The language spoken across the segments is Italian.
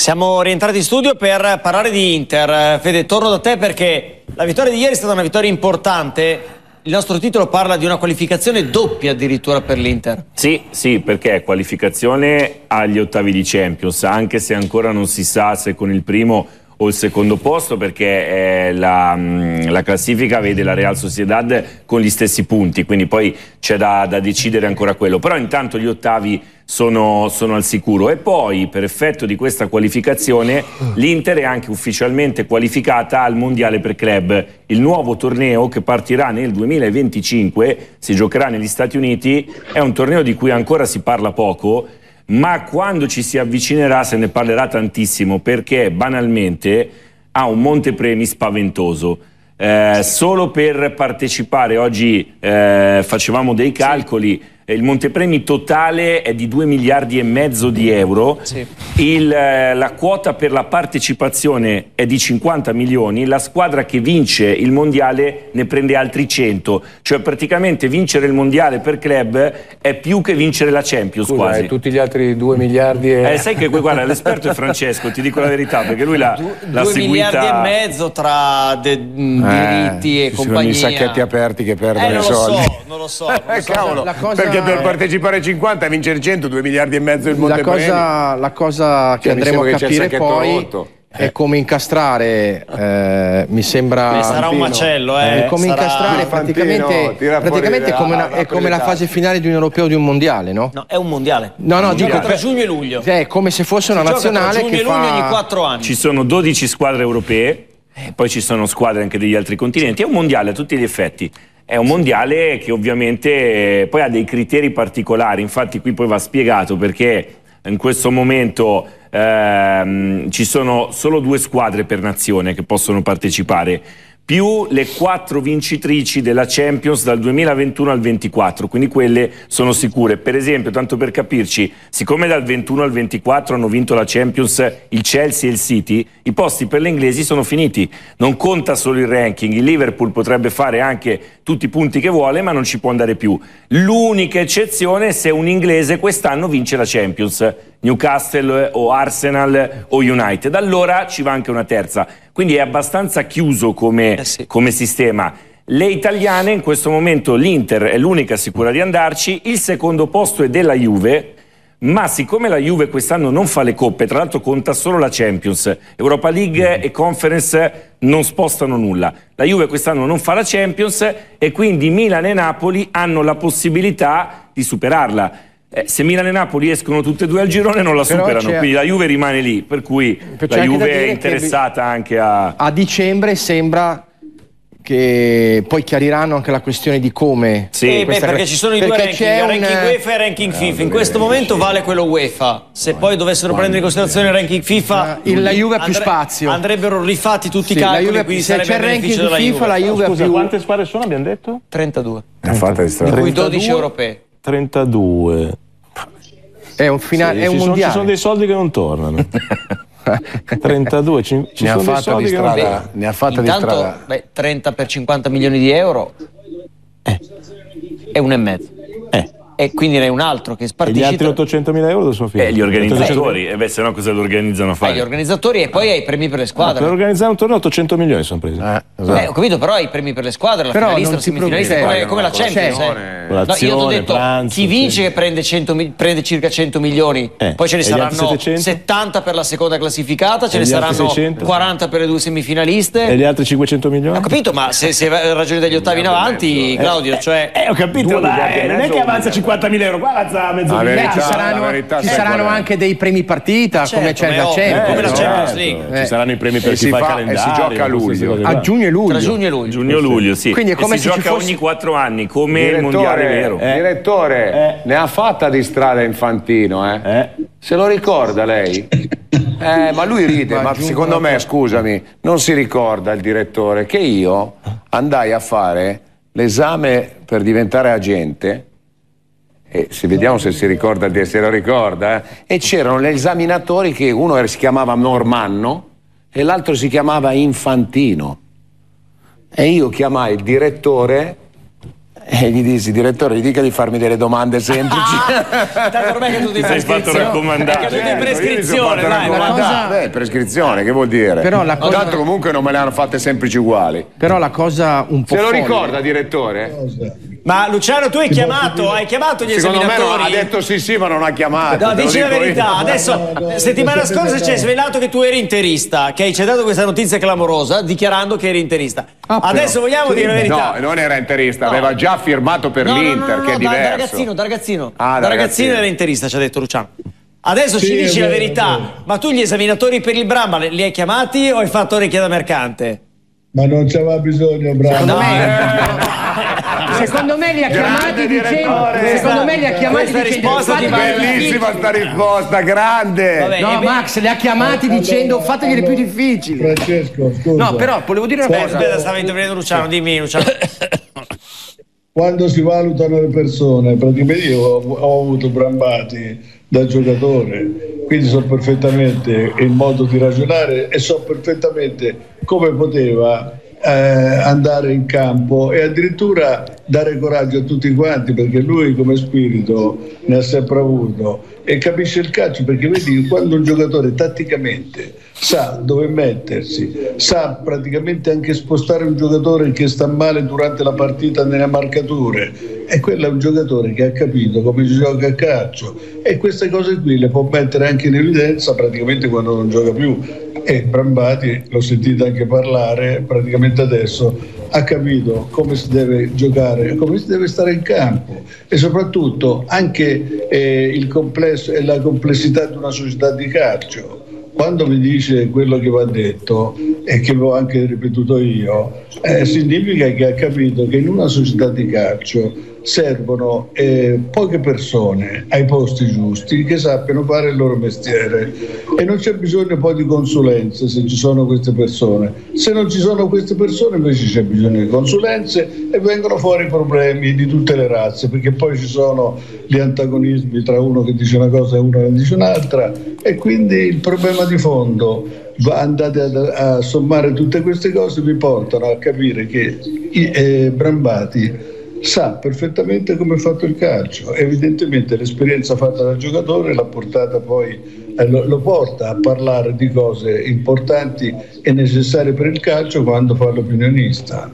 Siamo rientrati in studio per parlare di Inter. Fede, torno da te perché la vittoria di ieri è stata una vittoria importante. Il nostro titolo parla di una qualificazione doppia addirittura per l'Inter. Sì, sì, perché qualificazione agli ottavi di Champions, anche se ancora non si sa se con il primo o il secondo posto perché eh, la, mm, la, classifica vede la Real Sociedad con gli stessi punti, quindi poi c'è da, da decidere ancora quello. Però intanto gli ottavi sono, sono, al sicuro. E poi, per effetto di questa qualificazione, l'Inter è anche ufficialmente qualificata al Mondiale per Club, il nuovo torneo che partirà nel 2025, si giocherà negli Stati Uniti, è un torneo di cui ancora si parla poco, ma quando ci si avvicinerà se ne parlerà tantissimo perché banalmente ha un montepremi spaventoso. Eh, solo per partecipare oggi eh, facevamo dei calcoli. Il montepremi totale è di 2 miliardi e mezzo di euro, sì. il, eh, la quota per la partecipazione è di 50 milioni, la squadra che vince il mondiale ne prende altri 100, cioè praticamente vincere il mondiale per club è più che vincere la Champions Scusa, quasi. E tutti gli altri 2 miliardi e... Eh, sai che guarda, l'esperto è Francesco, ti dico la verità, perché lui l'ha, l'ha Due seguita... miliardi e mezzo tra de, mm, Eh, diritti e ci sono compagnia. i sacchetti aperti che perdono Eh, non i lo soldi. so, non lo so. non lo Eh, so. cavolo, la cosa- perché per partecipare 50 e vincere 100, 2 miliardi e mezzo il La montepremi. cosa, la cosa che Cioè, andremo a il capire poi è come incastrare, eh, mi sembra... Eh, sarà un macello, eh. È come Sarà- incastrare praticamente, praticamente la- come una- la è come la fase finale di un europeo o di un mondiale, no? No, è un mondiale. No, no, dico tra giugno e luglio. È come se fosse una Si gioca tra nazionale giugno che e luglio fa... ogni quattro anni. Ci sono 12 squadre europee, poi ci sono squadre anche degli altri continenti. È un mondiale a tutti gli effetti. È un mondiale che ovviamente eh, poi ha dei criteri particolari, infatti qui poi va spiegato perché in questo momento ehm, ci sono solo due squadre per nazione che possono partecipare più le quattro vincitrici della Champions dal 2021 al 24, quindi quelle sono sicure. Per esempio, tanto per capirci, siccome dal 21 al 24 hanno vinto la Champions il Chelsea e il City, i posti per le inglesi sono finiti. Non conta solo il ranking, il Liverpool potrebbe fare anche tutti i punti che vuole, ma non ci può andare più. L'unica eccezione è se un inglese quest'anno vince la Champions, Newcastle o Arsenal o United. Allora ci va anche una terza. Quindi è abbastanza chiuso come, Eh sì. come sistema. Le italiane in questo momento l'Inter è l'unica sicura di andarci, il secondo posto è della Juve, ma siccome la Juve quest'anno non fa le coppe, tra l'altro conta solo la Champions, Europa League e Conference non spostano nulla. La Juve quest'anno non fa la Champions e quindi Milan e Napoli hanno la possibilità di superarla. Eh, se Milan e Napoli escono tutte e due al girone non la Però superano, quindi la Juve rimane lì, per cui la Juve è interessata anche a... A dicembre sembra che poi chiariranno anche la questione di come... Sì. Eh, beh, perché ci sono i due ranking, un- ranking UEFA e il ranking FIFA. In questo momento vale quello UEFA. Se poi dovessero prendere in considerazione il ranking FIFA, Il- la Juve ha più andre- spazio. Andrebbero rifatti tutti Sì, i la calcoli, Juve- quindi se c'è il ranking FIFA, la Juve. Juve ha più... quante squadre sono abbiamo detto? 32. È fatta di Di strada. cui 12 32? europee. 32. È un, finale, Sì, è un ci, sono, ci mondiale. sono dei soldi che non tornano. 32, ci, ci Ne ha fatta di strada. tornano. Ne ha fatta di Intanto, strada. beh, 30 per 50 milioni di euro è un e mezzo. Eh. E quindi ne è un altro che E gli spartisce altri tra- 800 mila euro sono finiti? Eh, gli organizzatori, eh beh, se no cosa lo organizzano a fare? organizzatori e poi ai premi per le Ah, squadre. per organizzare un torneo 800 milioni sono presi. Eh, Eh, esatto. ho capito, però hai premi per le squadre, la Però finalista, la semifinalista, come, come la Champions. C'è. eh. No, io ti ho detto, pranzo, chi vince sì. che prende, 100 mi- prende circa 100 milioni, Eh, poi ce ne e gli saranno 700? 70 per la seconda classificata, ce E ne gli saranno 600? 40 per le due semifinaliste. E gli altri 500 milioni? Ho capito, ma se, se ragioni dagli ottavi in avanti, Claudio, cioè... Eh, ho capito, Due ma eh, non è che avanza 50.000 euro, qua mezzo La Beh, miliardo. ci saranno, verità ci saranno anche dei premi partita, Certo, come c'è la ovvio, Champions. come la no? Champions Certo, League. Eh. Ci saranno i premi per E chi si fa il e si calendario. gioca a luglio. A giugno e luglio. Tra giugno e luglio. Giugno-luglio, sì. Quindi è come e si se ci gioca fosse- ogni quattro anni, come il mondiale vero. Eh. direttore, ne ha fatta di strada Infantino, eh? Eh. Se lo ricorda lei? Eh, ma lui ride, Ma ma secondo me, scusami, non si ricorda il direttore che io andai a fare l'esame per diventare agente. E se vediamo se si ricorda di se lo ricorda, eh, e c'erano gli esaminatori che uno si chiamava Normanno e l'altro si chiamava Infantino. E io chiamai il direttore E gli dissi, direttore, gli dica di farmi delle domande semplici. Tanto ormai tutto in Ti sei fatto raccomandare. È in Certo, io mi sono prescrizione, fatto dai. cosa- Beh, prescrizione, che vuol dire? Però la cosa- Tanto comunque non me le hanno fatte semplici uguali. Però la cosa un po' Se lo folle- ricorda, direttore? Ma Luciano, tu hai chiamato, hai chiamato gli Secondo me non- esaminatori? ha detto sì sì, ma non ha chiamato. No, dici la dico io. verità. Adesso, No, no, no, settimana scorsa ci hai no. svelato che tu eri interista, che ci hai dato questa notizia clamorosa dichiarando che eri interista. Ah. Adesso vogliamo dire la verità. No, non era interista, No. aveva già firmato per No, no, no, l'Inter, no, che è no, da- diverso. Da ragazzino, da ragazzino. Ah, da da ragazzino ragazzino. era interista, ci ha detto Luciano. Adesso Sì, ci dici la vero, è verità, ma tu gli esaminatori per il Bramba li li hai chiamati o hai fatto orecchia da mercante? Ma non c'aveva bisogno, bravo. Secondo No, me, secondo me li ha chiamati dicendo secondo me li ha chiamati dicendo Bellissima sta risposta, grande. Vabbè, No, Max, li ha chiamati dicendo fateglieli più difficili. Francesco, scusa. No, però volevo dire una cosa. aspetta, stava intervenendo Luciano, dimmi Luciano. Quando si valutano le persone, praticamente io ho, ho avuto Brambati da giocatore, quindi so perfettamente il modo di ragionare e so perfettamente come poteva eh, andare in campo e addirittura dare coraggio a tutti quanti perché lui come spirito ne ha sempre avuto e capisce il calcio perché vedi quando un giocatore tatticamente sa dove mettersi, sa praticamente anche spostare un giocatore che sta male durante la partita nelle marcature e quello è un giocatore che ha capito come si gioca a calcio e queste cose qui le può mettere anche in evidenza praticamente quando non gioca più e Brambati, l'ho sentito anche parlare, praticamente adesso ha capito come si deve giocare, come si deve stare in campo e soprattutto anche eh, complesso la complessità di una società di calcio. Quando mi dice quello che va detto e che l'ho anche ripetuto io, eh, significa che ha capito che in una società di calcio servono eh, poche persone ai posti giusti che sappiano fare il loro mestiere e non c'è bisogno poi di consulenze se ci sono queste persone. Se non ci sono queste persone invece c'è bisogno di consulenze e vengono fuori problemi di tutte le razze perché poi ci sono gli antagonismi tra uno che dice una cosa e uno che dice un'altra e quindi il problema di fondo andate a, a sommare tutte queste cose vi portano a capire che i- eh, Brambati sa perfettamente come è fatto il calcio. Evidentemente l'esperienza fatta da giocatore l'ha portata poi, eh, lo, lo porta a parlare di cose importanti e necessarie per il calcio quando fa l'opinionista.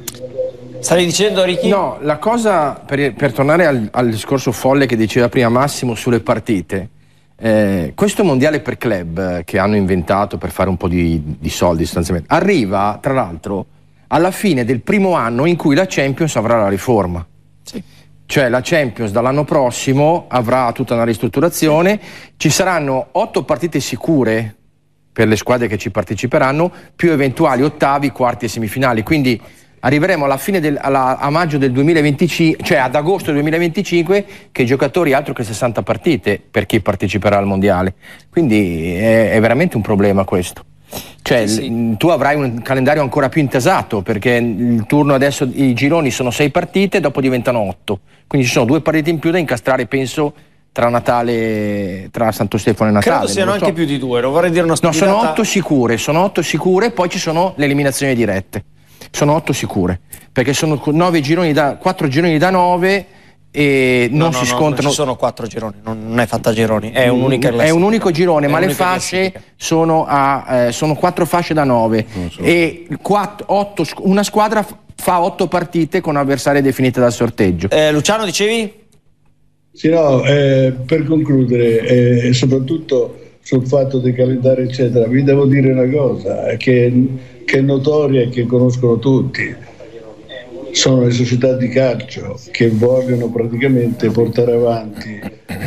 Stavi dicendo Ricky? No, la cosa, per, per tornare al, al discorso folle che diceva prima Massimo sulle partite, eh, questo mondiale per club eh, che hanno inventato per fare un po' di, di soldi sostanzialmente, arriva tra l'altro alla fine del primo anno in cui la Champions avrà la riforma. Cioè la Champions dall'anno prossimo avrà tutta una ristrutturazione, ci saranno otto partite sicure per le squadre che ci parteciperanno, più eventuali ottavi, quarti e semifinali. Quindi arriveremo alla fine del, alla- a maggio del 2025, cioè ad agosto del 2025, che i giocatori altro che 60 partite per chi parteciperà al mondiale. Quindi è, è veramente un problema questo. Cioè, Sì, l- tu avrai un calendario ancora più intasato perché il turno adesso, i gironi sono sei partite, dopo diventano otto. Quindi ci sono due partite in più da incastrare, penso, tra Natale, tra Santo Stefano e Natale. Credo siano lo anche so. più di due, non vorrei dire una No, stupidata. sono otto sicure, sono otto sicure, poi ci sono le eliminazioni dirette. Sono otto sicure, perché sono nove gironi da, quattro gironi da nove e No, non no, si no, scontrano. Non ci sono quattro gironi, non, non è fatta a gironi, è un'unica È classifica. un unico girone, È ma le un'unica fasce sono, a, eh, sono quattro fasce da nove e quatt- otto una squadra fa otto partite con avversarie definite dal sorteggio. Eh, Luciano, dicevi? Sì, no, eh, per concludere, eh, soprattutto sul fatto dei calendari, eccetera, vi devo dire una cosa eh, che, che è notoria e che conoscono tutti. Sono le società di calcio che vogliono praticamente portare avanti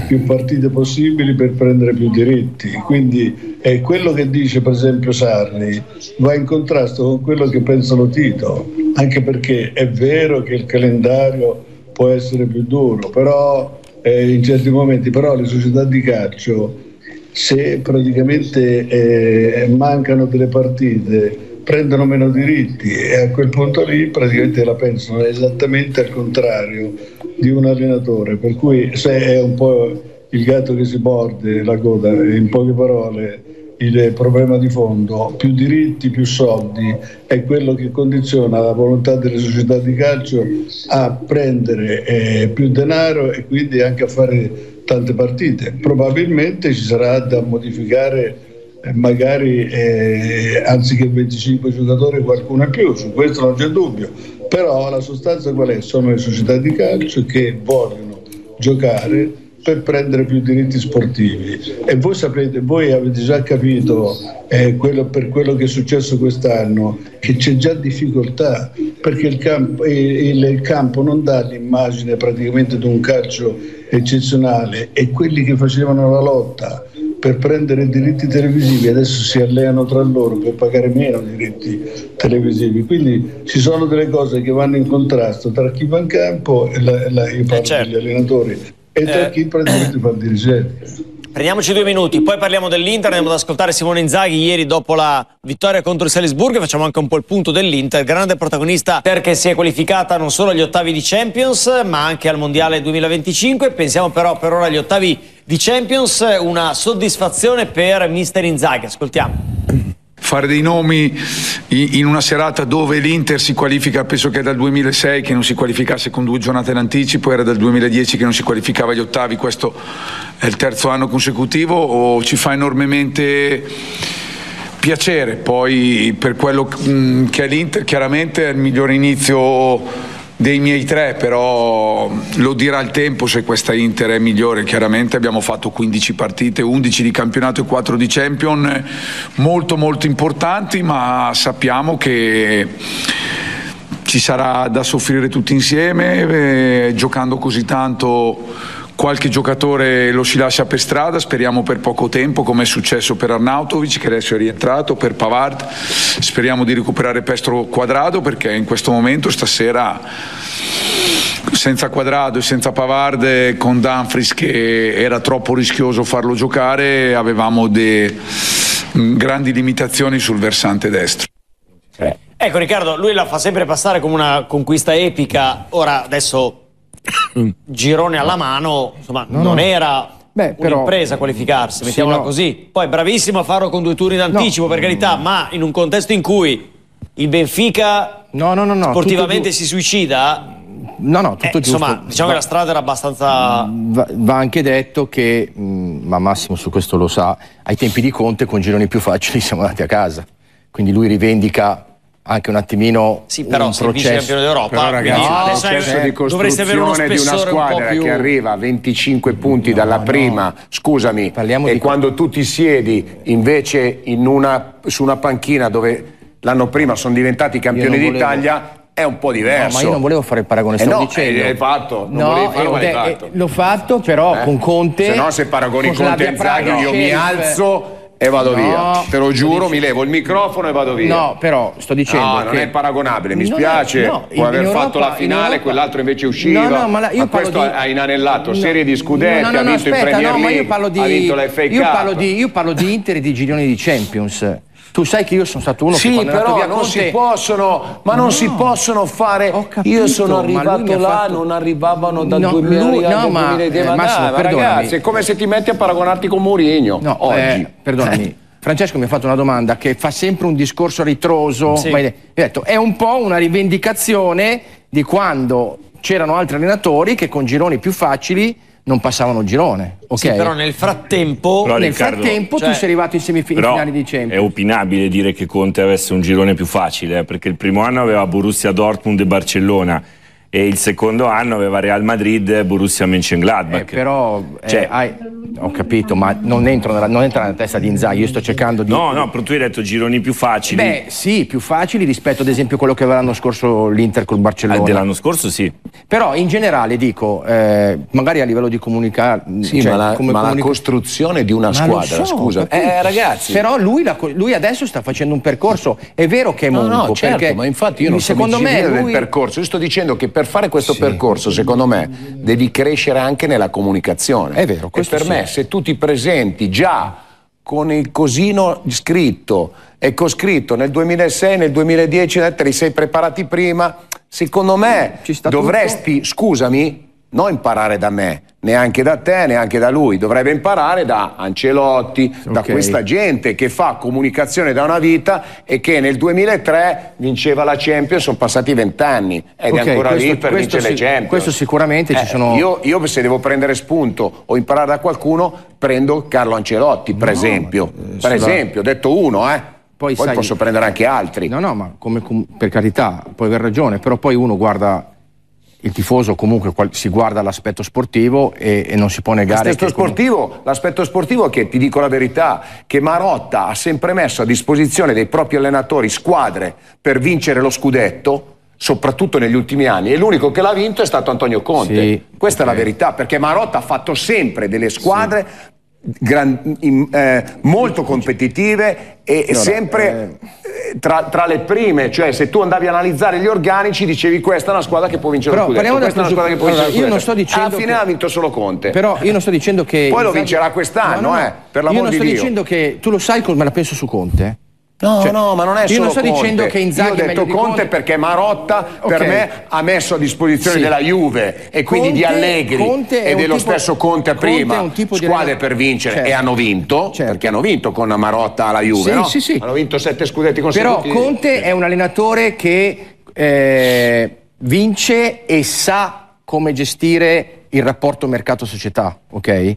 più partite possibili per prendere più diritti. Quindi è quello che dice per esempio Sarri va in contrasto con quello che pensano Tito, anche perché è vero che il calendario può essere più duro, però eh, in certi momenti, però le società di calcio se praticamente eh, mancano delle partite prendono meno diritti e a quel punto lì praticamente la pensano esattamente al contrario di un allenatore per cui se è un po' il gatto che si morde la coda in poche parole il problema di fondo, più diritti, più soldi, è quello che condiziona la volontà delle società di calcio a prendere eh, più denaro e quindi anche a fare tante partite. Probabilmente ci sarà da modificare magari eh, anziché 25 giocatori qualcuno in più, su questo non c'è dubbio, però la sostanza qual è? Sono le società di calcio che vogliono giocare per prendere più diritti sportivi e voi sapete, voi avete già capito eh, quello, per quello che è successo quest'anno che c'è già difficoltà perché il campo, il, il campo non dà l'immagine praticamente di un calcio eccezionale e quelli che facevano la lotta per prendere diritti televisivi adesso si alleano tra loro per pagare meno diritti televisivi quindi ci sono delle cose che vanno in contrasto tra chi va in campo e la, la, io parlo eh certo. degli allenatori e tra eh. chi praticamente fa il dirigente Prendiamoci due minuti, poi parliamo dell'Inter, andiamo ad ascoltare Simone Inzaghi ieri dopo la vittoria contro il Salisburgo, facciamo anche un po' il punto dell'Inter, grande protagonista perché si è qualificata non solo agli ottavi di Champions ma anche al Mondiale 2025, pensiamo però per ora agli ottavi di Champions, una soddisfazione per mister Inzaghi, ascoltiamo. Fare dei nomi in una serata dove l'Inter si qualifica, penso che è dal 2006 che non si qualificasse con due giornate in anticipo, era dal 2010 che non si qualificava agli ottavi, questo è il terzo anno consecutivo, ci fa enormemente piacere, poi per quello che è l'Inter chiaramente è il migliore inizio dei miei tre, però lo dirà il tempo se questa Inter è migliore. Chiaramente abbiamo fatto 15 partite, 11 di campionato e 4 di Champion, molto molto importanti, ma sappiamo che ci sarà da soffrire tutti insieme, eh, giocando così tanto qualche giocatore lo si lascia per strada, speriamo per poco tempo, come è successo per Arnautovic che adesso è rientrato, per Pavard, speriamo di recuperare Pestro Quadrado perché in questo momento stasera senza Quadrado e senza Pavard con Danfris che era troppo rischioso farlo giocare avevamo delle grandi limitazioni sul versante destro. Ecco Riccardo, lui la fa sempre passare come una conquista epica, ora adesso girone alla mano, insomma, no, non no. era Beh, un'impresa qualificarsi, mettiamola sì, no. così. Poi bravissimo a farlo con due turni d'anticipo, per carità, ma in un contesto in cui il Benfica sportivamente si suicida... No, no, tutto eh, giusto. Insomma, diciamo va, che la strada era abbastanza... Va, va anche detto che, mh, mm, ma Massimo su questo lo sa, ai tempi di Conte con gironi più facili siamo andati a casa. Quindi lui rivendica anche un attimino sì, però un processo. campione d'Europa. Però ragazzi, no, il processo di costruzione di una squadra più... che arriva a 25 punti no, dalla prima, no. scusami, Parliamo e di... quando tu ti siedi invece in una, su una panchina dove l'anno prima sono diventati campioni d'Italia è un po' diverso. No, ma io non volevo fare il paragone, stavo eh no, dicendo. L'hai fatto, non no, volevi farlo, eh, fatto. Eh, l'ho fatto, però eh? con Conte... Se no, se paragoni Conte e Inzaghi, io mi alzo e vado no, via. Te lo giuro, mi levo il microfono e vado via. No, però sto dicendo. No, non è paragonabile, mi spiace. È, no, Può aver Europa, fatto la finale, Europa... quell'altro invece usciva. No, no, ma, la, io ma questo di... ha inanellato serie di scudetti, ha vinto aspetta, in Premier League, di... ha vinto la FA Cup. Io parlo di, io parlo di Inter e di gironi di Champions. Tu sai che io sono stato uno sì, che però via non si possono, ma no, non si possono fare. Capito, io sono arrivato là, fatto... non arrivavano dal no, 2000 lui, no, ma, 2000 eh, ma Massimo, dai, ragazzi, è come se ti metti a paragonarti con Mourinho no, oggi. Eh, perdonami. Francesco mi ha fatto una domanda che fa sempre un discorso ritroso. Sì. Ma detto, è un po' una rivendicazione di quando c'erano altri allenatori che con gironi più facili non passavano il girone. Okay? Sì, però nel frattempo, però, nel Riccardo, frattempo cioè, tu sei arrivato in semifinali di Champions. È opinabile dire che Conte avesse un girone più facile, eh, perché il primo anno aveva Borussia Dortmund e Barcellona e il secondo anno aveva Real Madrid Borussia Mönchengladbach. Eh, però eh, cioè, hai, ho capito, ma non, entro nella, non entra nella testa di Inzaghi, io sto cercando di... No, no, però tu hai detto gironi più facili. Beh, sì, più facili rispetto ad esempio a quello che aveva l'anno scorso l'Inter col Barcellona. Eh, dell'anno scorso sì. Però in generale dico, eh, magari a livello di comunicare... Sì, cioè, ma, la, ma comunica... la, costruzione di una ma squadra, so, scusa. Eh, ragazzi. Però lui, la, lui, adesso sta facendo un percorso, è vero che è monco, no, no, certo, ma infatti io non secondo me lui... del percorso, io sto dicendo che per fare questo sì. percorso, secondo me, devi crescere anche nella comunicazione. È vero, questo e per sì. me se tu ti presenti già con il cosino scritto e scritto nel 2006, nel 2010, te li sei preparati prima, secondo me dovresti, tutto. scusami, non imparare da me, neanche da te, neanche da lui, dovrebbe imparare da Ancelotti, okay. da questa gente che fa comunicazione da una vita e che nel 2003 vinceva la Champions, sono passati vent'anni ed okay, è ancora questo, lì per vincere si, le Champions. Questo sicuramente eh, ci sono... Io, io, se devo prendere spunto o imparare da qualcuno, prendo Carlo Ancelotti, per no, esempio, eh, per esempio, ho detto uno, eh. Poi, poi sai, posso prendere anche altri. No, no, ma come, per carità, puoi aver ragione, però poi uno guarda il tifoso comunque si guarda l'aspetto sportivo e, e, non si può negare l'aspetto sportivo, l'aspetto sportivo è che ti dico la verità che Marotta ha sempre messo a disposizione dei propri allenatori squadre per vincere lo scudetto soprattutto negli ultimi anni e l'unico che l'ha vinto è stato Antonio Conte sì, questa okay. è la verità perché Marotta ha fatto sempre delle squadre sì. Gran, in, eh, molto competitive e allora, sempre eh, tra, tra, le prime, cioè se tu andavi a analizzare gli organici dicevi questa è una squadra che può vincere però, lo scudetto, questa è una squadra che può allora, vincere io non sto dicendo alla fine che... ha vinto solo Conte. Però io non sto dicendo che Poi lo vincerà quest'anno, no, no, eh, per l'amor di Dio. Io non sto dicendo che tu lo sai come la penso su Conte. No, cioè, no, ma non è io solo non sto Conte. dicendo che Inzaghi Io ho detto Conte, Conte perché Marotta okay. per me ha messo a disposizione sì. della Juve e quindi Conte, di Allegri Conte e dello tipo, stesso Conte prima squadre per vincere certo. e hanno vinto certo. perché hanno vinto con Marotta alla Juve sì, no? sì, sì. hanno vinto sette scudetti consecutivi però Conte è un allenatore che eh, vince e sa come gestire il rapporto mercato-società ok?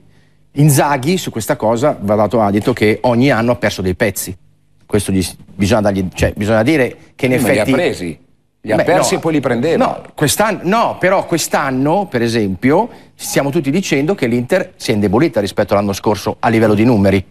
Inzaghi su questa cosa va dato adito che ogni anno ha perso dei pezzi questo gli, bisogna, dargli, cioè, bisogna dire che in sì, effetti... li ha presi, li ha Beh, persi no, e poi li prendeva. No, quest'anno, no, però quest'anno, per esempio, stiamo tutti dicendo che l'Inter si è indebolita rispetto all'anno scorso a livello di numeri.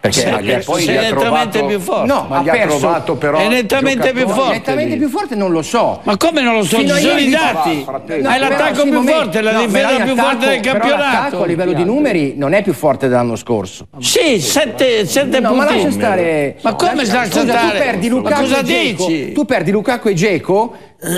Perché sì, perché poi è nettamente trovato, più forte. No, ma gli ha perso, trovato però è nettamente più forte. Nettamente più forte non lo so. Ma come non lo so? Ci sono i dati. Hai l'attacco più forte, la difesa più forte del campionato. L'attacco a livello di numeri non è più forte dell'anno scorso. Sì, sette, sette no, punti. Ma lascia stare. Ma come lascia stare? Tu perdi Lukaku cosa dici? Tu perdi Lukaku e Geco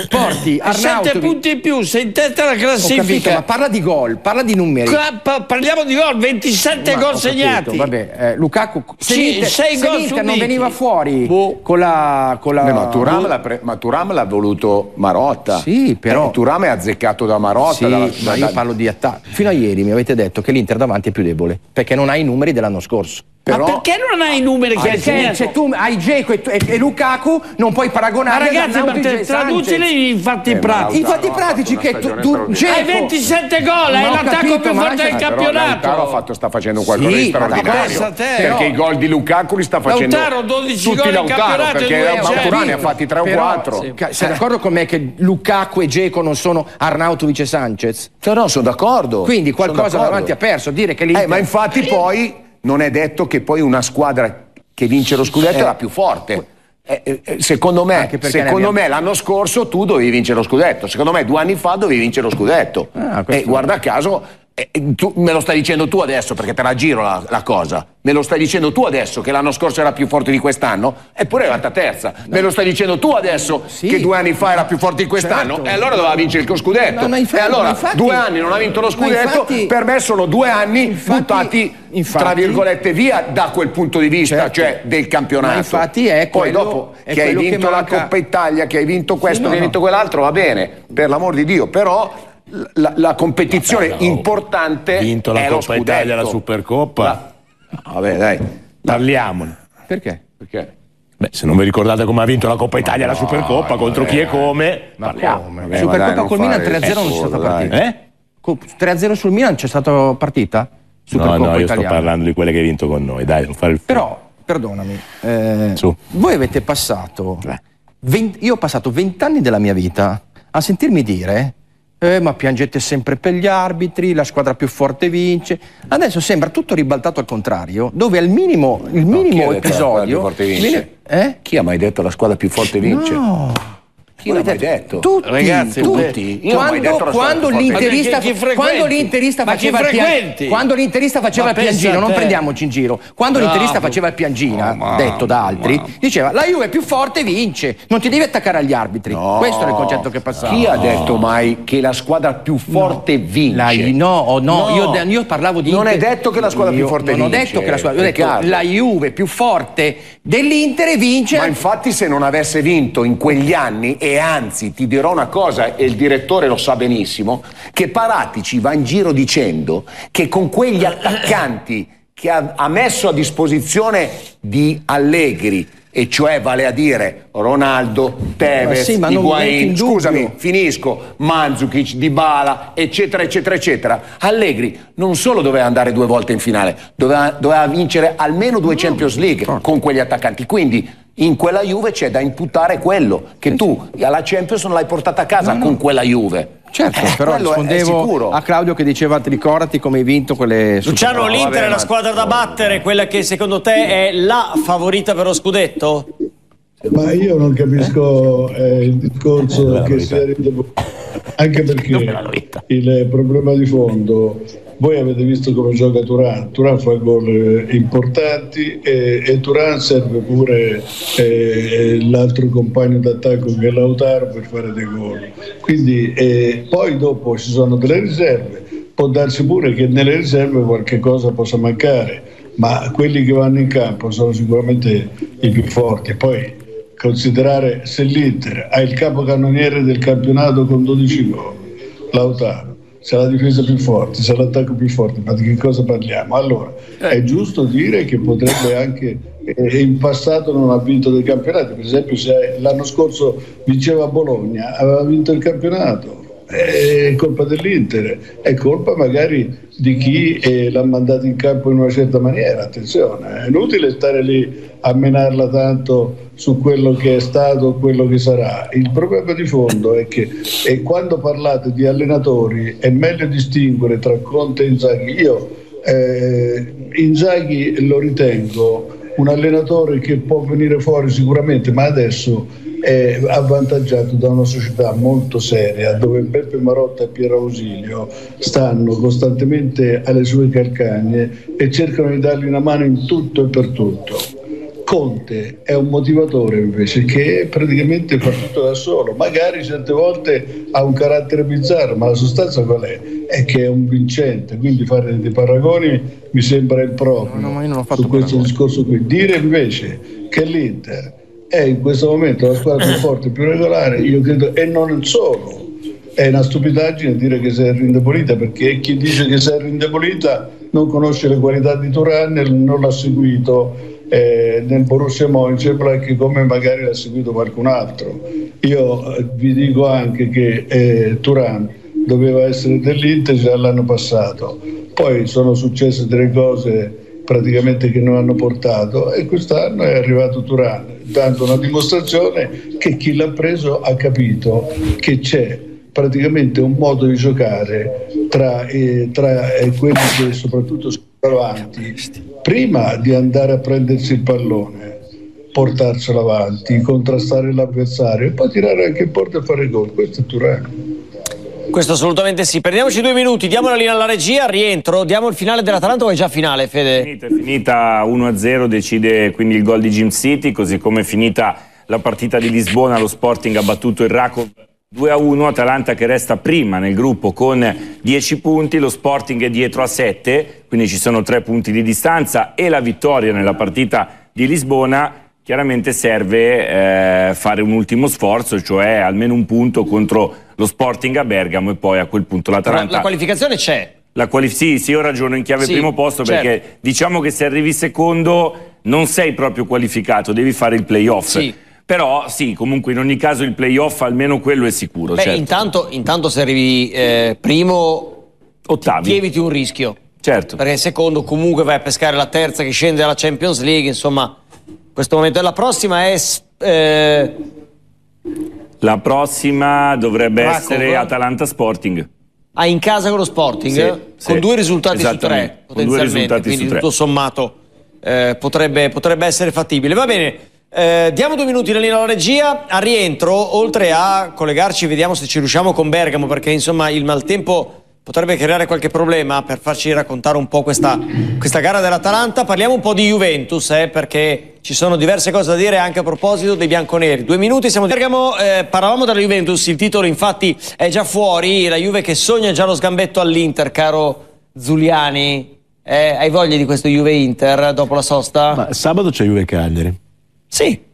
porti Arnautovic. 7 punti in più sei in testa alla classifica capito, ma parla di gol parla di numeri. Pa parliamo di gol 27 gol segnati. vabbè eh, Lukaku se sì, l'Inter, se l'Inter non veniva fuori boh. con la, con la... Beh, ma, Turam boh. ma Turam l'ha voluto Marotta. Sì però eh, Turam è azzeccato da Marotta sì, dalla, ma io parlo di attacco fino a ieri mi avete detto che l'Inter davanti è più debole perché non ha i numeri dell'anno scorso però, ma perché non hai i numeri che hai segnato? Se tu hai Geco e, e, e, Lukaku non puoi paragonare Ma ragazzi, traducili in fatti eh, pratici. In fatti pratici che tu, tu Geco, hai 27 gol, hai l'attacco più forte del campionato. Lautaro fatto, sta facendo qualcosa sì, di straordinario. Perché i gol di Lukaku li sta facendo Lautaro 12 tutti gol in Lautaro, perché Maturani ha fatti 3 o 4. Sei d'accordo con me che Lukaku e Geco non sono Arnautovic e Sanchez? No, sono d'accordo. Quindi qualcosa davanti ha perso, dire che Eh, ma infatti poi non è detto che poi una squadra che vince lo scudetto eh. è la più forte. Eh, eh, eh secondo me, secondo me l'anno scorso tu dovevi vincere lo scudetto, secondo me due anni fa dovevi vincere lo scudetto. Ah, e guarda caso, eh, tu, me lo stai dicendo tu adesso perché te la giro la, la, cosa. Me lo stai dicendo tu adesso che l'anno scorso era più forte di quest'anno? Eppure è arrivata terza. No. Me lo stai dicendo tu adesso sì. che due anni fa era più forte di quest'anno? Certo. E allora doveva vincere il scudetto. No, infatti, e allora infatti, due anni non ha vinto lo scudetto. Infatti, per me sono due anni buttati tra virgolette via da quel punto di vista, certo. cioè del campionato. Infatti è Poi quello, dopo che hai vinto che la Coppa Italia, che hai vinto questo, sì, no, che hai vinto quell'altro, va bene, per l'amor di Dio, però la, la competizione Vabbè, no. importante vinto la è Coppa Italia, la Supercoppa. La... Vabbè, dai. Parliamone. Perché? Perché? Beh, se non vi ricordate come ha vinto la Coppa Italia, no, la Supercoppa, contro chi e come, ma parliamo. Come? Supercoppa col Milan 3-0 non c'è stata partita. Eh? 3-0 sul Milan c'è stata partita? Supercoppa no, no, io italiana. sto parlando di quelle che hai vinto con noi, dai, non fare il Però, perdonami, eh, voi avete passato, 20, io ho passato 20 anni della mia vita a sentirmi dire eh, ma piangete sempre per gli arbitri, la squadra più forte vince. Adesso sembra tutto ribaltato al contrario, dove al minimo, il minimo no, episodio... La più forte vince? Eh? Chi ha mai detto la squadra più forte vince? No. Chi l'ha mai detto? Tutti, Ragazzi, tutti. Quando, quando, l'interista, quando l'interista faceva il piangino, quando l'interista faceva il piangino, non prendiamoci in giro. Quando no, l'interista faceva il piangino, no, detto da altri, no. diceva la Juve è più forte vince, non ti devi attaccare agli arbitri. Questo era il concetto che passava. Chi ha detto mai che la squadra più forte vince? La, no, no, io, io, parlavo di Non Inter. è detto che la squadra io, più forte non vince. Non ho detto che la squadra, ho detto la Juve più forte dell'Inter vince. Ma infatti se non avesse vinto in quegli anni e E anzi, ti dirò una cosa, e il direttore lo sa benissimo, che Paratici va in giro dicendo che con quegli attaccanti che ha, messo a disposizione di Allegri, e cioè vale a dire Ronaldo, Tevez, sì, Higuain, scusami, finisco, Mandzukic, Dybala, eccetera, eccetera, eccetera. Allegri non solo doveva andare due volte in finale, doveva, doveva vincere almeno due Champions League con quegli attaccanti. Quindi in quella Juve c'è da imputare quello che tu alla Champions non l'hai portata a casa con quella Juve. Certo, eh, però rispondevo a Claudio che diceva ricordati come hai vinto quelle Luciano, l'Inter è la squadra da battere, quella che secondo te è la favorita per lo scudetto? Ma io non capisco eh, il discorso che si è anche perché il problema di fondo voi avete visto come gioca Turan, Turan fa gol eh, importanti e, e Turan serve pure eh, l'altro compagno d'attacco che è Lautaro per fare dei gol. Quindi eh, poi dopo ci sono delle riserve, può darsi pure che nelle riserve qualche cosa possa mancare, ma quelli che vanno in campo sono sicuramente i più forti. Poi considerare se l'Inter ha il capocannoniere del campionato con 12 gol, Lautaro se la difesa più forte, se l'attacco più forte, ma di che cosa parliamo? Allora, è giusto dire che potrebbe anche, eh, in passato non ha vinto dei campionati, per esempio se l'anno scorso vinceva Bologna, aveva vinto il campionato, è colpa dell'Inter, è colpa magari di chi eh, l'ha mandato in campo in una certa maniera, attenzione, è inutile stare lì a menarla tanto su quello che è stato o quello che sarà. Il problema di fondo è che quando parlate di allenatori è meglio distinguere tra Conte e Inzaghi. Io eh, Inzaghi lo ritengo un allenatore che può venire fuori sicuramente, ma adesso è avvantaggiato da una società molto seria dove Beppe Marotta e Piero Ausilio stanno costantemente alle sue calcagne e cercano di dargli una mano in tutto e per tutto. Conte è un motivatore invece che praticamente fa tutto da solo, magari certe volte ha un carattere bizzarro, ma la sostanza qual è? È che è un vincente, quindi fare dei paragoni mi sembra improprio no, no, su questo paragoni. discorso qui. Dire invece che l'Inter è in questo momento la squadra più forte, più regolare, io credo, e non solo. È una stupidaggine dire che sei indebolita, perché chi dice che sei indebolita non conosce le qualità di Turan e non l'ha seguito eh, nel Borussia Mönchengladbach come magari l'ha seguito qualcun altro. Io eh, vi dico anche che eh, Turan doveva essere dell'Inter già l'anno passato, poi sono successe delle cose praticamente che non hanno portato e quest'anno è arrivato Turan, dando una dimostrazione che chi l'ha preso ha capito che c'è praticamente un modo di giocare tra, eh, tra eh, quelli che soprattutto sono avanti, prima di andare a prendersi il pallone, portarselo avanti, contrastare l'avversario e poi tirare anche in porta e fare gol. Questo è Turan. Questo assolutamente sì. Prendiamoci due minuti, diamo la linea alla regia, rientro, diamo il finale dell'Atalanta o è già finale, Fede? È finita, è finita 1-0, decide quindi il gol di Jim City, così come è finita la partita di Lisbona, lo Sporting ha battuto il Rakov 2-1, Atalanta che resta prima nel gruppo con 10 punti, lo Sporting è dietro a 7, quindi ci sono 3 punti di distanza e la vittoria nella partita di Lisbona chiaramente serve eh, fare un ultimo sforzo, cioè almeno un punto contro lo Sporting a Bergamo e poi a quel punto l'Atalanta. La, la qualificazione c'è. La quali sì, sì, io ragiono in chiave sì, primo posto certo. perché diciamo che se arrivi secondo non sei proprio qualificato, devi fare il playoff. Sì. Però sì, comunque in ogni caso il playoff almeno quello è sicuro. Beh, certo. intanto, intanto, se arrivi eh, primo, ottavi, ti eviti un rischio. Certo. Perché secondo comunque vai a pescare la terza che scende alla Champions League, insomma, questo momento. La prossima è... Eh, la prossima dovrebbe Rakov. essere Atalanta Sporting. Ah, in casa con lo Sporting? Sì, con sì. due risultati su tre, potenzialmente. quindi tutto sommato eh, potrebbe, potrebbe, essere fattibile. Va bene, eh, diamo due minuti alla regia. A rientro, oltre a collegarci, vediamo se ci riusciamo con Bergamo, perché insomma il maltempo potrebbe creare qualche problema per farci raccontare un po' questa, questa gara dell'Atalanta. Parliamo un po' di Juventus, eh, perché ci sono diverse cose da dire anche a proposito dei bianconeri. Due minuti, siamo di Bergamo, eh, parlavamo della Juventus, il titolo infatti è già fuori, la Juve che sogna già lo sgambetto all'Inter, caro Zuliani. Eh, hai voglia di questo Juve-Inter dopo la sosta? Ma sabato c'è Juve-Cagliari. Sì.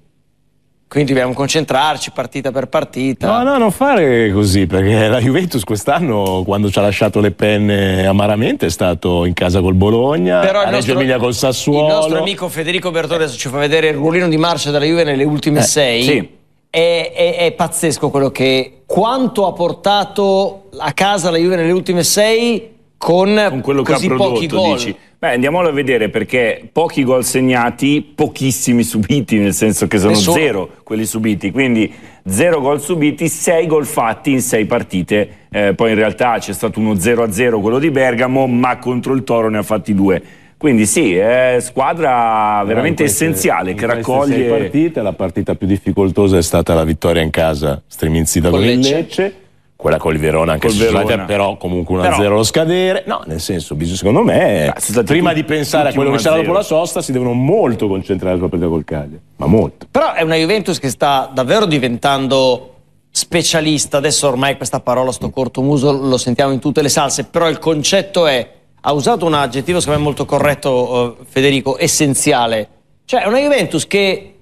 Quindi dobbiamo concentrarci partita per partita. No, no, non fare così, perché la Juventus quest'anno, quando ci ha lasciato le penne amaramente, è stato in casa col Bologna, Però a Reggio Emilia col Sassuolo. Il nostro amico Federico Bertone adesso ci fa vedere il ruolino di marcia della Juve nelle ultime eh, sei. Sì. È, è, è, pazzesco quello che quanto ha portato a casa la Juve nelle ultime sei con, con quello così che ha prodotto, pochi gol. Dici. Beh, andiamolo a vedere perché pochi gol segnati, pochissimi subiti, nel senso che sono Nessuno. zero quelli subiti, quindi zero gol subiti, sei gol fatti in sei partite. Eh, poi in realtà c'è stato uno 0-0 quello di Bergamo, ma contro il Toro ne ha fatti due. Quindi sì, è squadra veramente queste, essenziale che raccoglie... Partite, la partita più difficoltosa è stata la vittoria in casa, striminzita con, con il Lecce quella col Verona anche se Verona. però comunque 1-0 però, lo scadere. No nel senso secondo me Beh, prima di pensare a quello che sarà dopo la sosta si devono molto concentrare sulla partita col Cagliari ma molto. Però è una Juventus che sta davvero diventando specialista. Adesso ormai questa parola sto corto muso lo sentiamo in tutte le salse però il concetto è ha usato un aggettivo secondo me molto corretto uh, Federico essenziale. Cioè è una Juventus che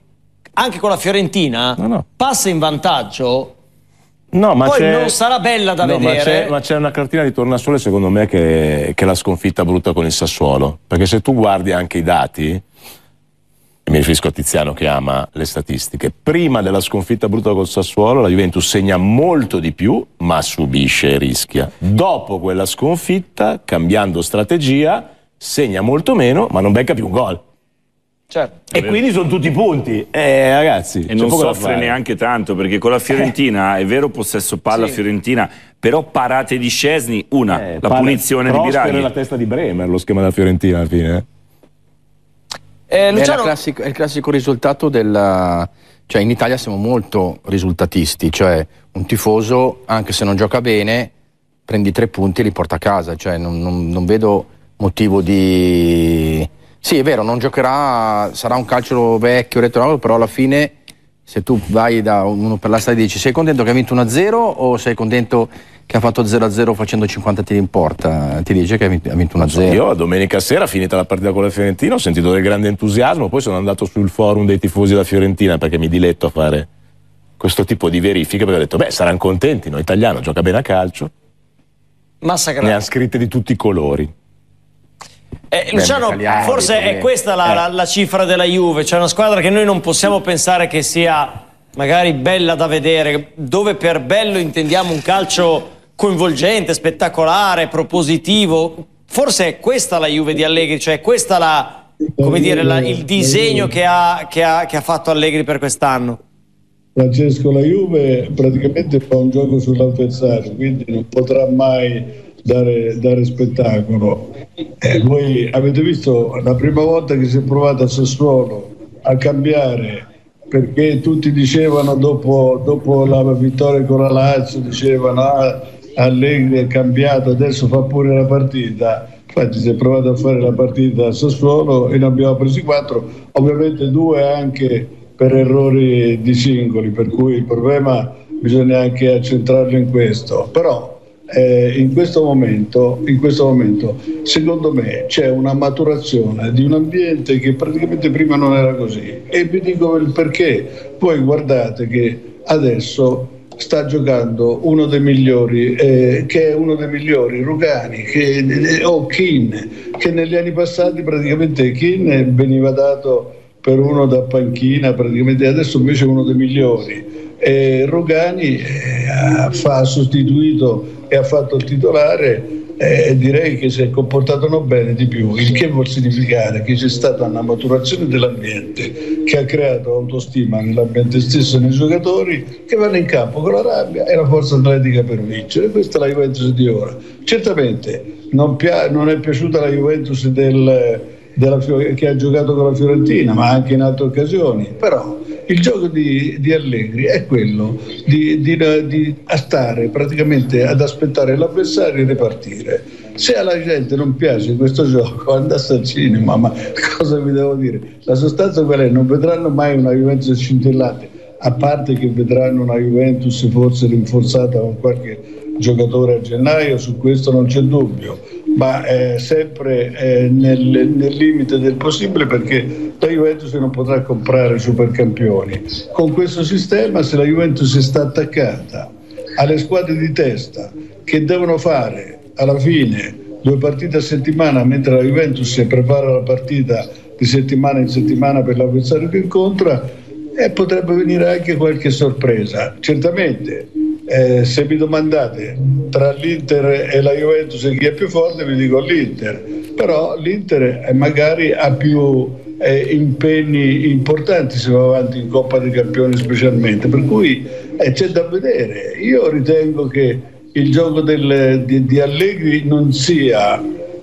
anche con la Fiorentina no, no. passa in vantaggio No, ma Poi non sarà bella da no, vedere. Ma c'è, una cartina di tornasole secondo me che, che è la sconfitta brutta con il Sassuolo. Perché se tu guardi anche i dati, e mi riferisco a Tiziano che ama le statistiche, prima della sconfitta brutta col Sassuolo la Juventus segna molto di più, ma subisce e rischia. Dopo quella sconfitta, cambiando strategia, segna molto meno, ma non becca più un gol. Certo. E quindi sono tutti punti, eh, ragazzi. E non soffre neanche tanto perché con la Fiorentina, eh. è vero possesso palla sì. Fiorentina, però parate di Scesni, una, eh, la punizione di Biraghi. è la testa di Bremer, lo schema della Fiorentina alla fine. Eh, eh Luciano... è, classico, è, il classico risultato della... Cioè in Italia siamo molto risultatisti, cioè un tifoso, anche se non gioca bene, prendi tre punti e li porta a casa, cioè non, non, non vedo motivo di sì, è vero, non giocherà, sarà un calcio vecchio, retrogrado, però alla fine se tu vai da uno per la strada e dici sei contento che ha vinto 1-0 o sei contento che ha fatto 0-0 facendo 50 tiri in porta? Ti dice che ha vinto 1-0. Io domenica sera, finita la partita con la Fiorentina, ho sentito del grande entusiasmo, poi sono andato sul forum dei tifosi della Fiorentina perché mi diletto a fare questo tipo di verifiche perché ho detto, beh, saranno contenti, no? Italiano, gioca bene a calcio. Massacrato. Ne ha scritte di tutti i colori. Eh, Luciano, forse è questa la, la, la, cifra della Juve, c'è una squadra che noi non possiamo pensare che sia magari bella da vedere, dove per bello intendiamo un calcio coinvolgente, spettacolare, propositivo. Forse è questa la Juve di Allegri, cioè questa la, come dire, la, il disegno che ha, che, ha, che ha fatto Allegri per quest'anno. Francesco, la Juve praticamente fa un gioco sull'avversario, quindi non potrà mai dare, dare spettacolo. Eh, voi avete visto la prima volta che si è provato a Sassuolo a cambiare perché tutti dicevano dopo, dopo la vittoria con la Lazio, dicevano ah, Allegri è cambiato, adesso fa pure la partita. Infatti si è provato a fare la partita a Sassuolo e ne abbiamo presi quattro, ovviamente due anche per errori di singoli, per cui il problema bisogna anche accentrarlo in questo. Però eh, in, questo momento, in questo momento, secondo me, c'è una maturazione di un ambiente che praticamente prima non era così. E vi dico il perché. Poi guardate che adesso sta giocando uno dei migliori, eh, che è uno dei migliori, Rugani che, eh, o Kin, che negli anni passati praticamente Kin veniva dato per uno da panchina, praticamente adesso invece è uno dei migliori. E Rugani eh, ha sostituito e ha fatto il titolare eh, direi che si è comportato bene di più, il che vuol significare che c'è stata una maturazione dell'ambiente che ha creato autostima nell'ambiente stesso e nei giocatori che vanno in campo con la rabbia e la forza atletica per vincere. Questa è la Juventus di ora. Certamente non, pia- non è piaciuta la Juventus del, della, che ha giocato con la Fiorentina, ma anche in altre occasioni, però il gioco di, di Allegri è quello di, di, di, stare praticamente ad aspettare l'avversario e ripartire. Se alla gente non piace questo gioco, andasse al cinema, ma cosa vi devo dire? La sostanza qual è? Non vedranno mai una Juventus scintillante, a parte che vedranno una Juventus forse rinforzata con qualche giocatore a gennaio, su questo non c'è dubbio, ma eh, sempre eh, nel, nel, limite del possibile perché la Juventus non potrà comprare supercampioni. Con questo sistema se la Juventus sta attaccata alle squadre di testa che devono fare alla fine due partite a settimana mentre la Juventus si prepara la partita di settimana in settimana per l'avversario che incontra e potrebbe venire anche qualche sorpresa. Certamente eh, se mi domandate tra l'Inter e la Juventus chi è più forte, vi dico l'Inter, però l'Inter magari ha più eh, impegni importanti se va avanti in Coppa dei Campioni specialmente, per cui eh, c'è da vedere. Io ritengo che il gioco del, di, di Allegri non sia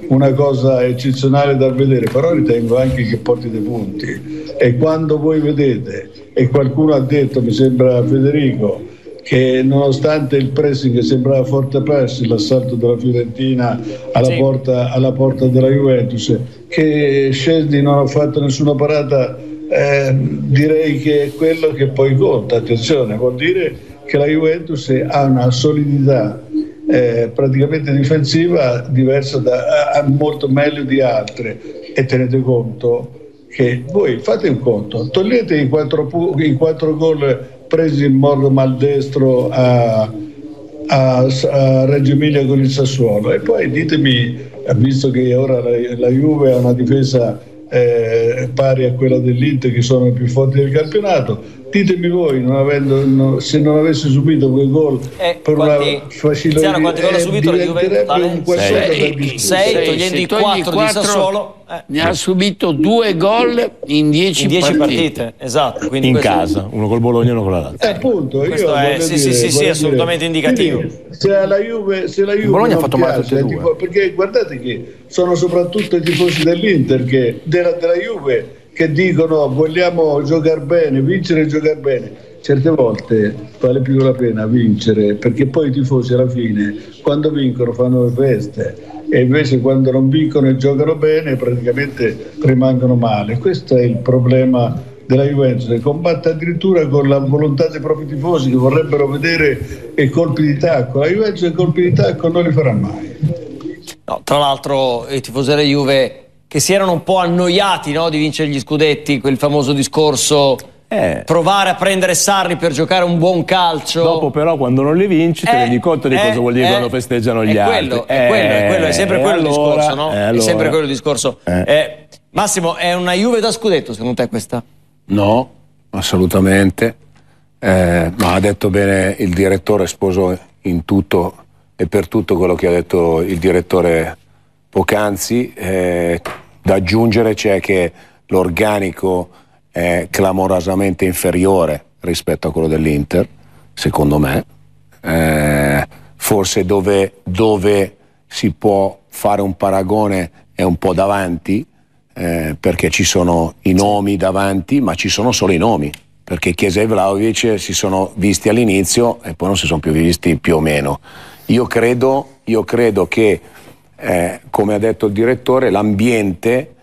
una cosa eccezionale da vedere, però ritengo anche che porti dei punti. E quando voi vedete, e qualcuno ha detto, mi sembra Federico, che nonostante il pressing sembrava forte pressing, l'assalto della Fiorentina alla, sì. porta, alla porta, della Juventus, che Sceldi non ha fatto nessuna parata, eh, direi che è quello che poi conta. Attenzione, vuol dire che la Juventus ha una solidità eh, praticamente difensiva diversa da, molto meglio di altre e tenete conto che voi fate un conto, togliete i quattro, i quattro gol presi in modo maldestro a, a, a Reggio Emilia con il Sassuolo. E poi ditemi, visto che ora la, la Juve ha una difesa eh, pari a quella dell'Inter che sono i più forti del campionato, ditemi voi, non avendo, no, se non avesse subito quei gol eh, per quanti, una facilità quanti gol ha subito? La Juve un qualcosa sei, sei, togliendo i 4 di Sassuolo eh. ne ha subito due gol in 10 partite. partite. esatto in questo... casa, uno col Bologna e uno con la Lazio. Eh, appunto, questo è, sì, dire, sì, sì, assolutamente indicativo. Quindi, se la Juve, se la Juve Bologna ha fatto male tutte e due. perché guardate che sono soprattutto i tifosi dell'Inter che, della, della Juve che dicono vogliamo giocare bene, vincere e giocare bene. Certe volte vale più la pena vincere perché poi i tifosi alla fine quando vincono fanno le feste e invece quando non vincono e giocano bene praticamente rimangono male. Questo è il problema della Juventus che combatte addirittura con la volontà dei propri tifosi che vorrebbero vedere i colpi di tacco. La Juventus i colpi di tacco non li farà mai. No, tra l'altro i tifosi della Juve che si erano un po' annoiati no, di vincere gli scudetti, quel famoso discorso eh. provare a prendere Sarri per giocare un buon calcio. Dopo però quando non li vinci eh, ti rendi conto di eh, cosa vuol dire eh, quando festeggiano gli è altri. Quello, è, quello, è, quello, è sempre quello allora, il discorso, no? Allora. È sempre quello il discorso. Eh. Massimo, è una Juve da scudetto secondo te questa? No, assolutamente. ma ha detto bene il direttore, sposo in tutto e per tutto quello che ha detto il direttore poc'anzi. Da aggiungere c'è che l'organico è clamorosamente inferiore rispetto a quello dell'Inter, secondo me. Eh, forse dove, dove, si può fare un paragone è un po' davanti, eh, perché ci sono i nomi davanti, ma ci sono solo i nomi. Perché Chiesa e Vlaovic si sono visti all'inizio e poi non si sono più visti più o meno. Io credo, io credo che eh, come ha detto il direttore, l'ambiente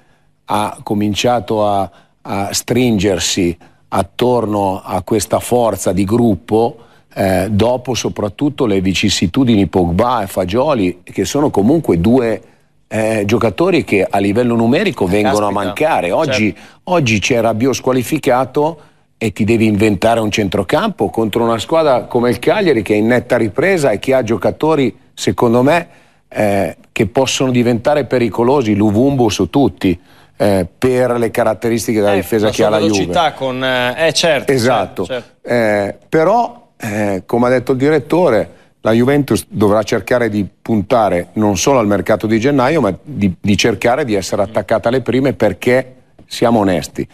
ha cominciato a, a stringersi attorno a questa forza di gruppo eh, dopo soprattutto le vicissitudini Pogba e Fagioli, che sono comunque due eh, giocatori che a livello numerico vengono Caspita. a mancare. Oggi, certo. oggi c'è Rabiot squalificato e ti devi inventare un centrocampo contro una squadra come il Cagliari che è in netta ripresa e che ha giocatori, secondo me, eh, che possono diventare pericolosi, l'Uvumbo su tutti. Eh, per le caratteristiche della eh, difesa che ha la Juve. con... Eh, eh, certo. Esatto. Certo, certo. Però, eh, come ha detto il direttore, la Juventus dovrà cercare di puntare non solo al mercato di gennaio, ma di, di cercare di essere attaccata alle prime perché, siamo onesti,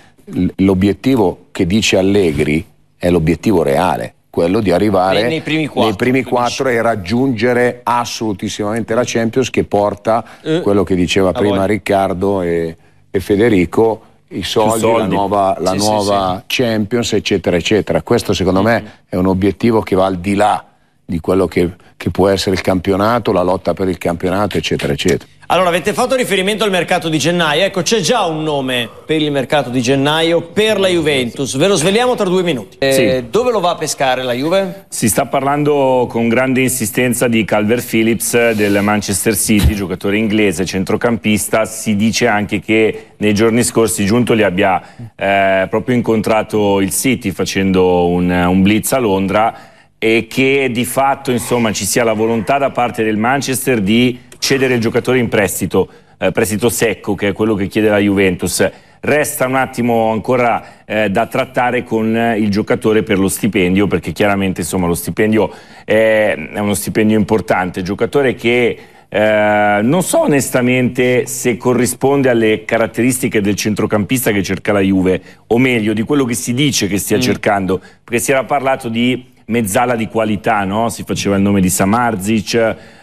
l'obiettivo che dice Allegri è l'obiettivo reale quello di arrivare nei, nei primi quattro, nei primi quattro e raggiungere assolutissimamente la Champions che porta eh, quello che diceva prima voi. Riccardo e, e, Federico i soldi, soldi. la nuova, la sì, nuova sì, Champions eccetera eccetera questo mm-hmm. me è un obiettivo che va al di là di quello che, che può essere il campionato, la lotta per il campionato, eccetera, eccetera. Allora, avete fatto riferimento al mercato di gennaio. Ecco, c'è già un nome per il mercato di gennaio per la Juventus. Ve lo sveliamo tra due minuti. Eh, sì. Dove lo va a pescare la Juve? Si sta parlando con grande insistenza di Calvert Phillips del Manchester City, giocatore inglese, centrocampista. Si dice anche che nei giorni scorsi Giuntoli abbia eh, proprio incontrato il City facendo un, un blitz a Londra e che di fatto insomma, ci sia la volontà da parte del Manchester di cedere il giocatore in prestito, eh, prestito secco che è quello che chiede la Juventus. Resta un attimo ancora eh, da trattare con il giocatore per lo stipendio perché chiaramente insomma, lo stipendio è, è uno stipendio importante, giocatore che eh, non so onestamente se corrisponde alle caratteristiche del centrocampista che cerca la Juve, o meglio di quello che si dice che stia mm. cercando, perché si era parlato di mezzala di qualità, no? si faceva il nome di Samarzic,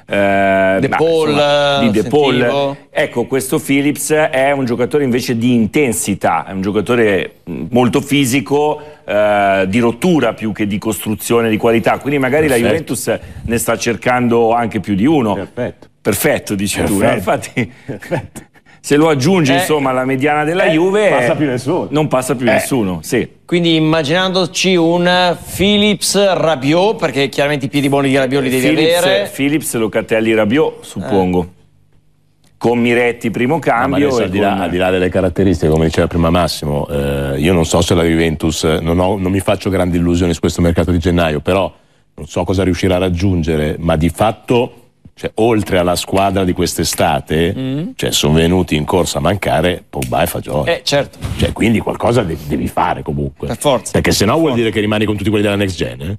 eh, De Paul, insomma, di De Paul. Ecco, questo Phillips è un giocatore invece di intensità, è un giocatore molto fisico, eh, di rottura più che di costruzione di qualità, quindi magari Perfetto. la Juventus ne sta cercando anche più di uno. Perfetto. Perfetto, dici Perfetto. tu, eh? infatti... Perfetto se lo aggiungi eh, insomma alla mediana della eh, Juve passa più nessuno. non passa più eh. nessuno sì. quindi immaginandoci un Philips Rabiot perché chiaramente i piedi buoni di Rabiot li devi Philips, avere Philips Locatelli Rabiot suppongo eh. con Miretti primo cambio no, al, di là, con... al, di là, delle caratteristiche come diceva prima Massimo eh, io non so se la Juventus non, ho, non mi faccio grandi illusioni su questo mercato di gennaio però non so cosa riuscirà a raggiungere ma di fatto cioè, oltre alla squadra di quest'estate, mm. cioè, sono venuti in corsa a mancare Pogba e Fagioli. Eh, certo. Cioè, quindi qualcosa de- devi fare comunque. Per forza. Perché se no vuol dire che rimani con tutti quelli della next gen. Eh?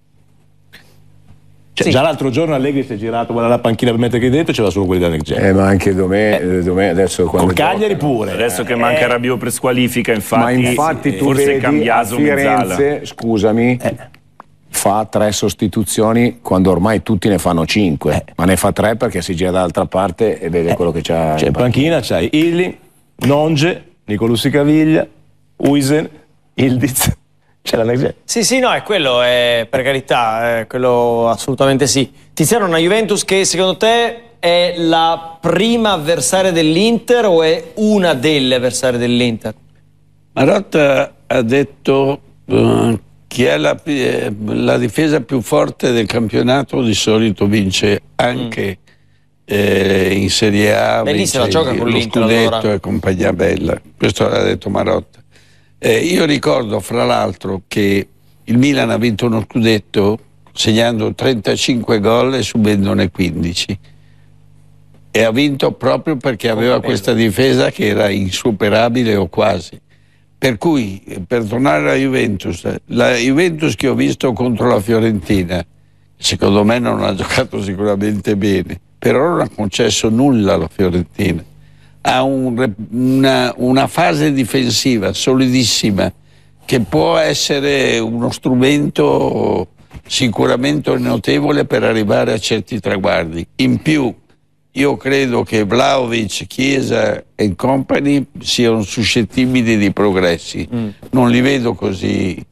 Cioè, sì. Già l'altro giorno Allegri si è girato guarda la panchina per mettere qui dentro c'era solo quelli della next gen. Eh, ma anche Domè, eh. Domè adesso quando. Con Cagliari pure. Adesso che manca eh. Rabiot per squalifica, infatti. Ma infatti sì, tu forse vedi Cambiaso a Firenze, mezzala. scusami. Eh fa tre sostituzioni quando ormai tutti ne fanno cinque, eh. ma ne fa tre perché si gira dall'altra parte e vede eh. quello che c'ha. C'è in panchina, c'hai Illi, Nonge, Nicolussi Caviglia, Uisen, Ildiz. C'è la next Sì, sì, no, è quello, è, per carità, è quello assolutamente sì. Tiziano, una Juventus che secondo te è la prima avversaria dell'Inter o è una delle avversarie dell'Inter? Marotta ha detto uh, chi è la, eh, la, difesa più forte del campionato di solito vince anche mm. eh, in Serie A, Beh, vince la gioca con lo scudetto allora. e compagnia bella. Questo l'ha detto Marotta. Eh, io ricordo fra l'altro che il Milan ha vinto uno scudetto segnando 35 gol e subendone 15 e ha vinto proprio perché aveva questa difesa che era insuperabile o quasi. Per cui, per tornare alla Juventus, la Juventus che ho visto contro la Fiorentina, secondo me non ha giocato sicuramente bene, però non ha concesso nulla alla Fiorentina. Ha un, una, una fase difensiva solidissima che può essere uno strumento sicuramente notevole per arrivare a certi traguardi. In più, io credo che Vlaovic, Chiesa e compagni siano suscettibili di progressi. Mm. Non li vedo così.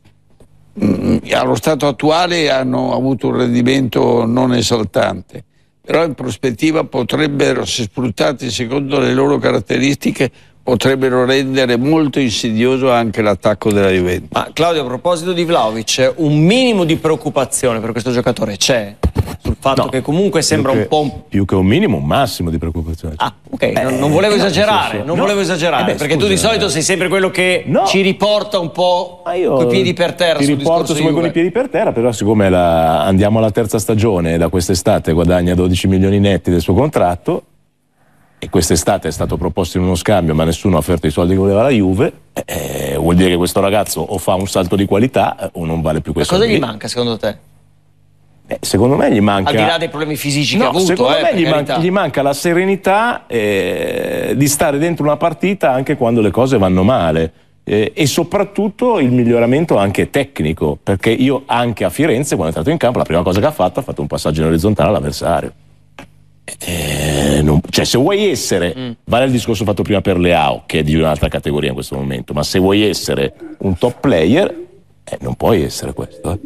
Mm, allo stato attuale hanno avuto un rendimento non esaltante, però in prospettiva potrebbero, se sfruttati secondo le loro caratteristiche, potrebbero rendere molto insidioso anche l'attacco della Juventus. Ma Claudio, a proposito di Vlaovic, un minimo di preoccupazione per questo giocatore c'è? Sul fatto no, che comunque sembra che, un po'... Più che un minimo, un massimo di preoccupazione. Ah, ok, eh, non, non, volevo eh, esagerare, no, non volevo esagerare, eh beh, perché scusa, tu di solito sei sempre quello che ci riporta un po' con i piedi per terra. Ti riporto su con i piedi per terra, però siccome la, andiamo alla terza stagione da quest'estate guadagna 12 milioni netti del suo contratto, e quest'estate è stato proposto in uno scambio ma nessuno ha offerto i soldi che voleva la Juve, eh, vuol dire che questo ragazzo o fa un salto di qualità eh, o non vale più questo. cosa gli manca secondo te? Eh, secondo me gli manca. Al di là dei problemi fisici no, che ha avuto, secondo eh, me gli, man- gli, manca la serenità eh, di stare dentro una partita anche quando le cose vanno male. Eh, e soprattutto il miglioramento anche tecnico, perché io anche a Firenze, quando è entrato in campo, la prima cosa che ha fatto ha fatto un passaggio in orizzontale all'avversario. Eh, non, cioè, se vuoi essere, mm. vale il discorso fatto prima per Leao, che è di un'altra categoria in questo momento, ma se vuoi essere un top player, eh, non puoi essere questo. Eh.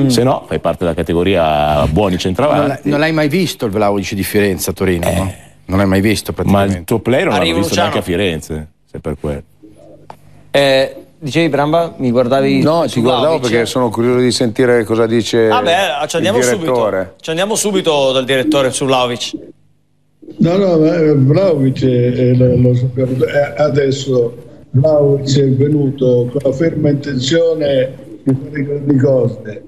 Mm. Se no, fai parte della categoria buoni centravanti. Non l'hai mai visto il Vlaovic di Firenze a Torino? Eh. No? Non l'hai mai visto praticamente. Ma il tuo player non l'ho visto Luciano. neanche a Firenze, se per quello. Eh, dicevi Bramba? Mi guardavi No, ti guardavo perché sono curioso di sentire cosa dice Vabbè, ci andiamo subito. Ci andiamo subito dal direttore su Vlaovic. No, no, Vlaovic è, lo, lo, adesso Vlaovic è venuto con la ferma intenzione di fare grandi cose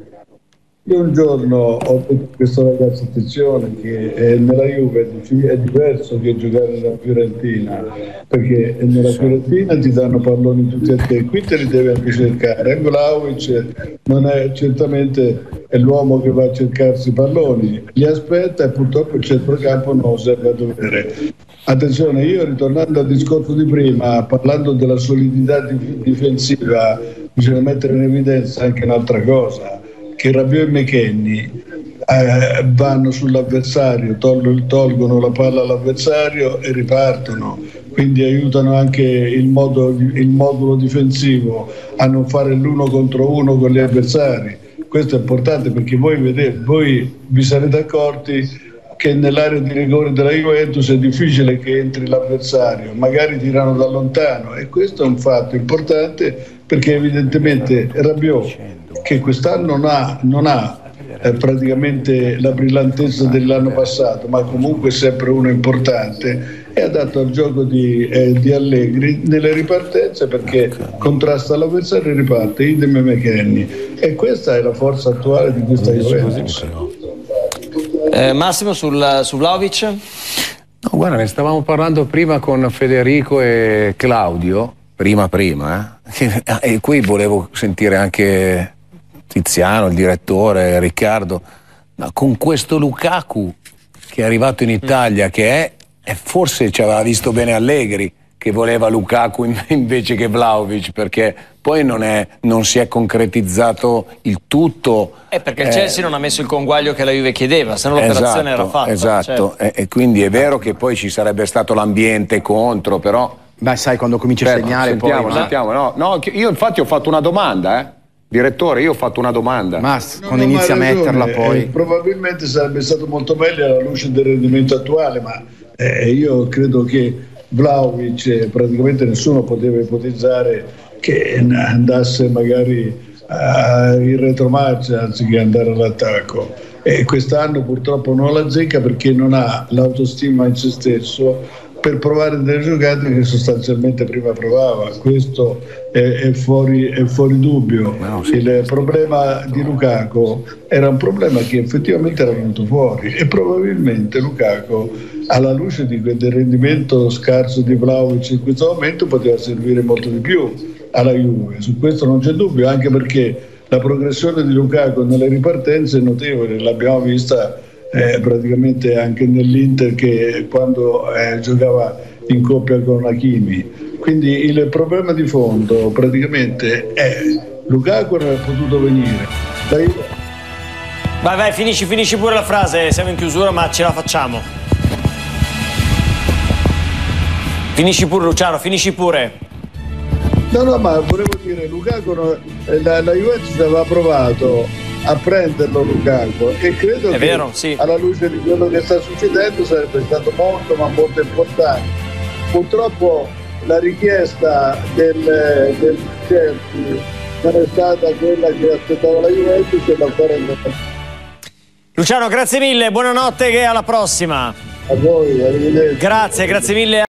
io un giorno ho detto a questo ragazzo, attenzione, che nella Juve è diverso che giocare nella Fiorentina, perché nella Fiorentina ti danno palloni tutti a te, qui te li devi anche cercare. Vlaovic non è certamente è l'uomo che va a cercarsi i palloni, li aspetta e purtroppo il centrocampo non serve a dovere. Attenzione, io ritornando al discorso di prima, parlando della solidità difensiva, bisogna mettere in evidenza anche un'altra cosa che Rabiot e McKenny eh, vanno sull'avversario, tol- tolgono la palla all'avversario e ripartono, quindi aiutano anche il, modo, il modulo difensivo a non fare l'uno contro uno con gli avversari. Questo è importante perché voi, vedete, voi vi sarete accorti che nell'area di rigore della Juventus è difficile che entri l'avversario, magari tirano da lontano e questo è un fatto importante perché evidentemente Rabiot che quest'anno non ha, non ha eh, praticamente la brillantezza dell'anno passato, ma comunque è sempre uno importante, è adatto al gioco di, eh, di Allegri nelle ripartenze perché contrasta l'avversario e riparte, idem e McKenny. E questa è la forza attuale di questa Juventus. Eh, Massimo sul, su Vlaovic? No, guarda, ne stavamo parlando prima con Federico e Claudio, prima prima, eh? e qui volevo sentire anche Tiziano, il direttore, Riccardo, ma con questo Lukaku che è arrivato in Italia, che è, e forse ci aveva visto bene Allegri, che voleva Lukaku invece che Vlaovic, perché poi non, è, non si è concretizzato il tutto. È perché il eh, Chelsea non ha messo il conguaglio che la Juve chiedeva, se no l'operazione esatto, era fatta. Esatto, certo. e, e, quindi è vero che poi ci sarebbe stato l'ambiente contro, però... Beh, sai, quando cominci a segnare sentiamo, poi... Sentiamo, no, no, io infatti ho fatto una domanda, eh. Direttore, io ho fatto una domanda. Ma quando inizia a metterla poi... Eh, probabilmente sarebbe stato molto meglio alla luce del rendimento attuale, ma eh, io credo che Vlaovic eh, praticamente nessuno poteva ipotizzare che andasse magari uh, in retromarcia anziché andare all'attacco. E quest'anno purtroppo non la zecca perché non ha l'autostima in se stesso per provare delle giocate che sostanzialmente prima provava. Questo è, è, fuori, è fuori, dubbio. No, sì. Il problema di Lukaku era un problema che effettivamente era venuto fuori e probabilmente Lukaku alla luce di, del rendimento scarso di Vlaovic in questo momento poteva servire molto di più alla Juve. Su questo non c'è dubbio, anche perché la progressione di Lukaku nelle ripartenze è notevole, l'abbiamo vista eh, praticamente anche nell'Inter che quando eh, giocava in coppia con Hakimi. Quindi il problema di fondo praticamente è Lukaku non è potuto venire. Dai... Vai, vai, finisci, finisci pure la frase, siamo in chiusura ma ce la facciamo. Finisci pure Luciano, finisci pure. No, no, ma volevo dire, Lukaku, eh, la, la Juventus aveva provato a prenderlo Lukaku e credo È che vero, sì. alla luce di quello che sta succedendo sarebbe stato molto ma molto importante. Purtroppo la richiesta del, del Chelsea non è stata quella che aspettava la Juventus e l'ancora non Luciano, grazie mille, buonanotte e alla prossima. A voi, arrivederci. Grazie, grazie mille.